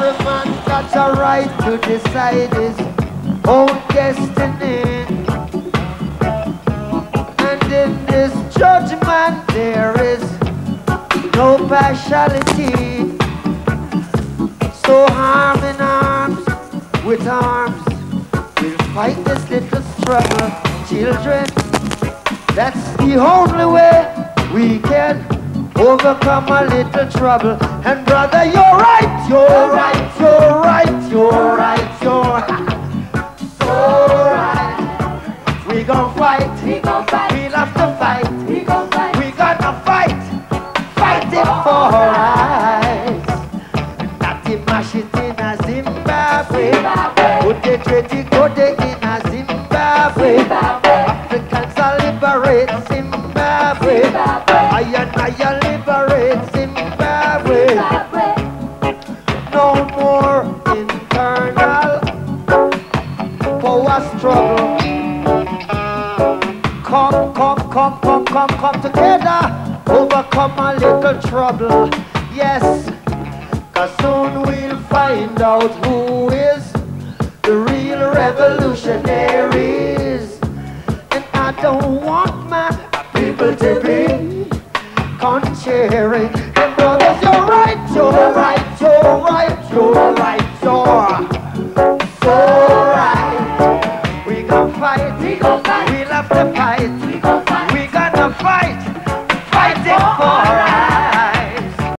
Every man got a right to decide his own destiny. And in this judgment there is no partiality. So arm in arms, with arms, we'll fight this little struggle, children. That's the only way we can overcome a little trouble. And brother, you're right, you're right, you're right, you're right, you're so right. We gon' fight, We gon' fight. we'll have to fight. We gon' fight. We gonna fight, fight it for rights. Not it in a Zimbabwe. Zimbabwe. Put the treaty code in a Zimbabwe. Africans are liberate Zimbabwe. I and I liberate power struggle. Come, come, come, come, come, come together. Overcome a little trouble. Yes, cause soon we'll find out who is the real revolutionaries. And I don't want my people to be contrary. And brothers, you're right, you're right, you're right, We go fight. We'll have to fight. We go fight. We gotta fight. Fighting for us.